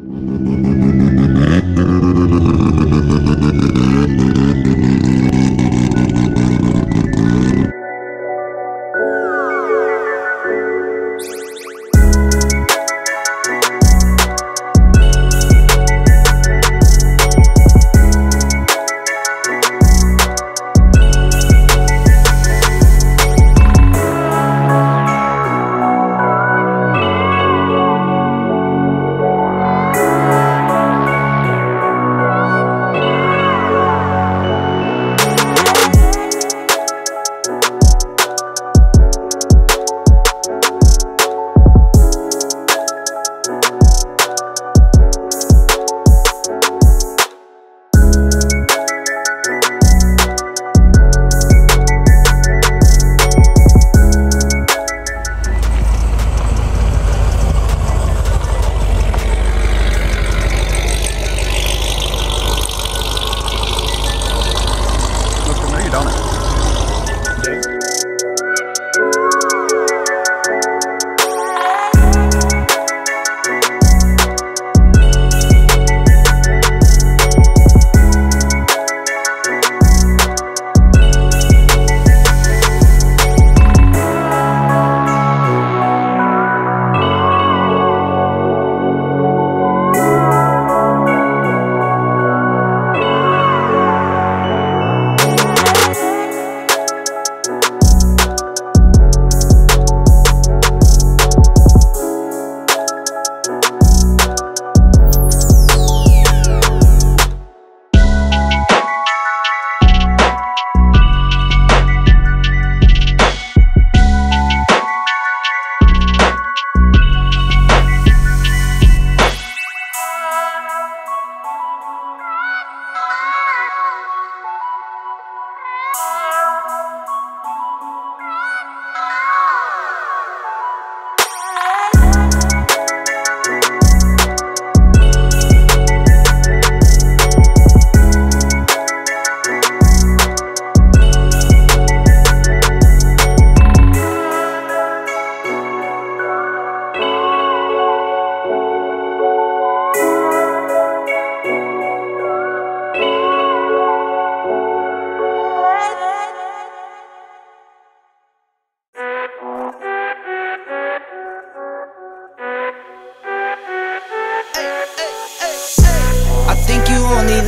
Looks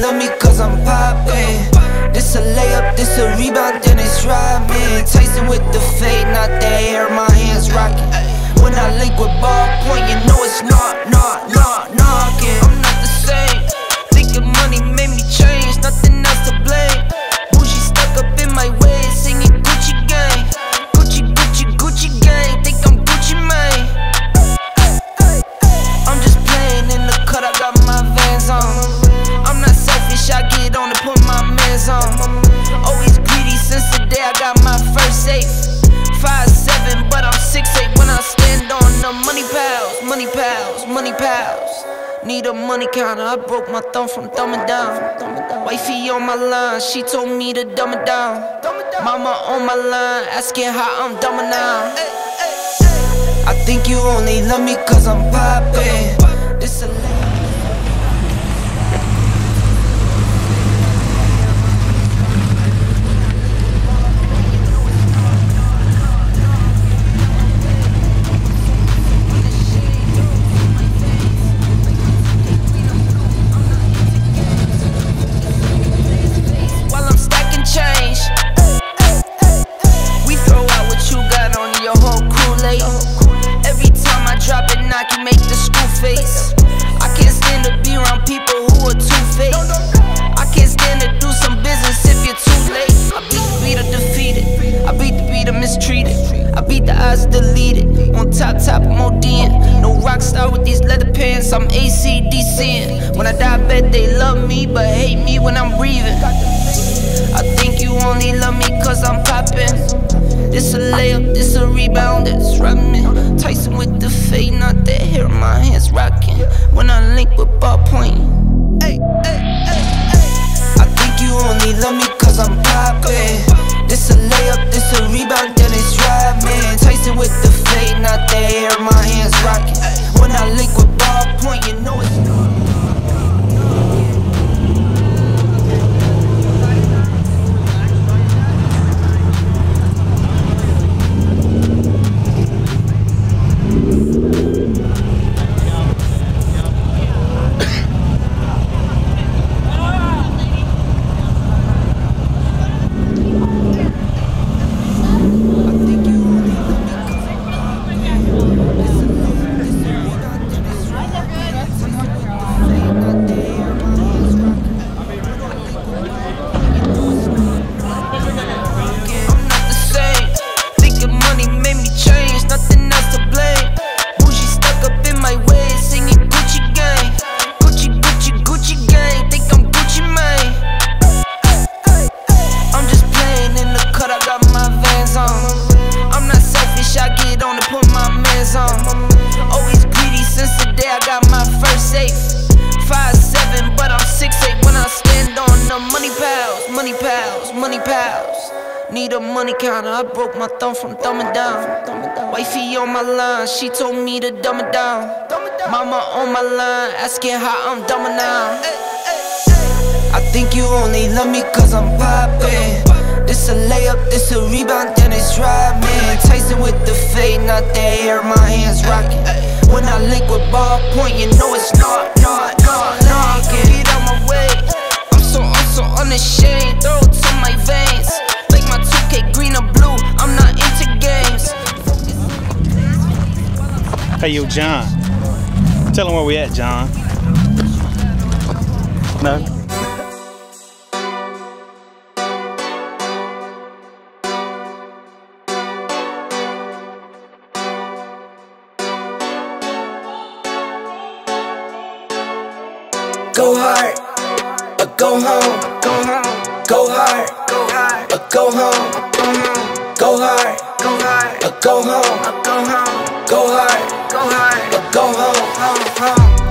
love me cause I'm poppin'. This a layup, this a rebound, then it's robbing. Tyson with the fade, not the hair, my hands rockin' When I link with ballpoint, you know it's not, not, not, knocking. I broke my thumb from thumbing down. Wifey on my line, she told me to dumb it down. Mama on my line, asking how I'm dumbing now. I think you only love me cause I'm poppin'. This a only love me cause I'm poppin'. This a layup, this a rebound, that's rockin'. Tyson with the fade, not the hair, my hands rockin'. When I link with ballpoint. Hey, hey, hey, hey. I think you only love me cause I'm poppin'. This a layup, this a rebound, then it's rockin'. Tyson with the fade, not the hair, my hands rockin'. When I link with ballpoint, you know it's. A money counter. I broke my thumb from thumbing down. Wifey on my line, she told me to dumb it down. Mama on my line, asking how I'm dumbing now. I think you only love me cause I'm poppin'. This a layup, this a rebound, then it's driving. Tyson with the fade, not the air, my hands rockin'. When I link with ballpoint, you know it's not, not, not, not. Get out my way. I'm so, I'm so unashamed. Throw Hey, yo, Jon. Tell him where we at, Jon. No. Go hard, or go home. Go hard, go hard, or go home. Go hard, go hard, or go home.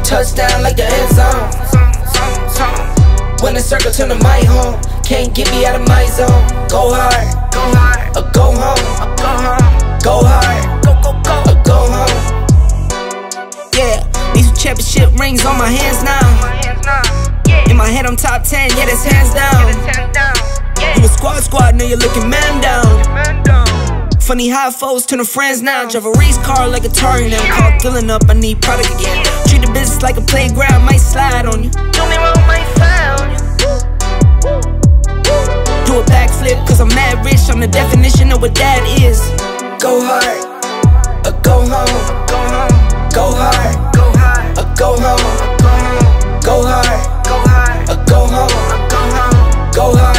Touchdown like the end zone. When the circle turn to my home, can't get me out of my zone. Go hard, go hard, or go home. Go home. Go hard, go go go, or go home. Yeah, these championship rings on my hands now. In my head, I'm top 10, yeah, that's hands down. You a squad squad, now you're looking man down. Funny how foes turn to friends now. Drive a race car like a Atari now. Call filling up, I need product again. Treat the business like a playground, might slide on you. Do me wrong, might fly on you. Do a backflip, cause I'm mad rich. I'm the definition of what that is. Go hard, or go home. Go home. Go hard, go hard, uh, or go home. Go hard, go hard, uh, or go home. Go hard,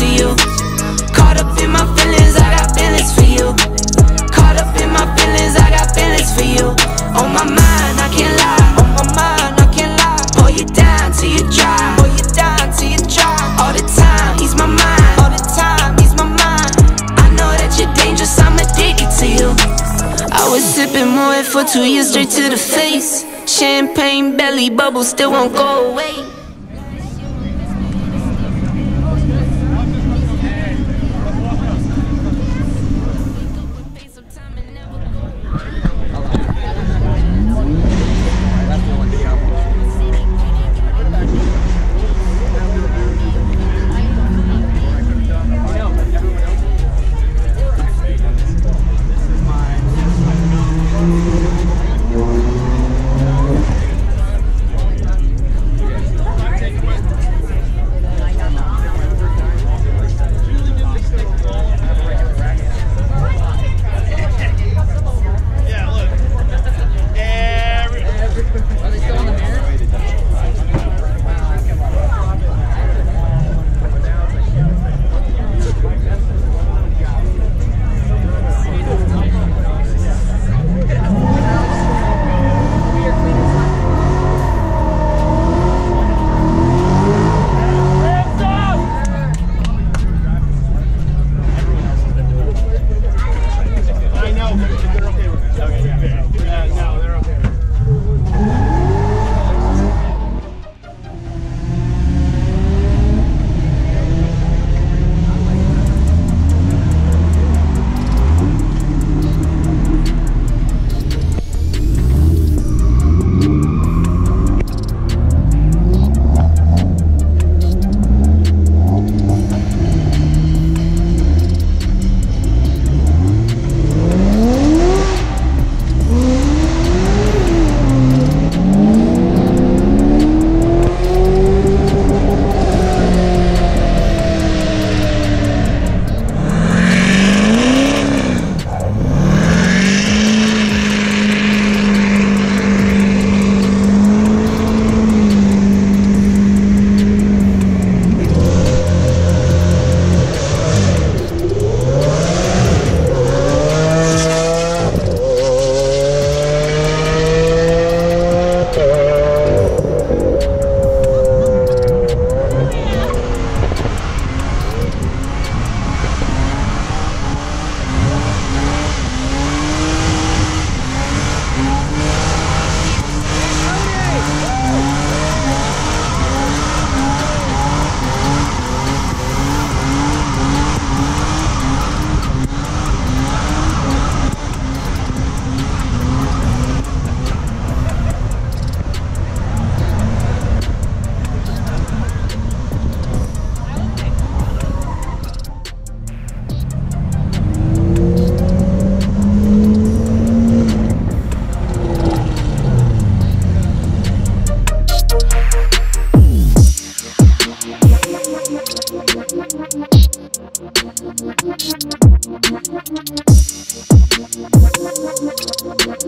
to you. Caught up in my feelings, I got feelings for you. Caught up in my feelings, I got feelings for you. On my mind, I can't lie. On my mind, I can't lie. You you dry. You you dry. All the time, ease my mind. All the time, ease my mind. I know that you're dangerous, I'm addicted to you. I was sipping more for two years straight to the face. Champagne belly bubble still won't go away.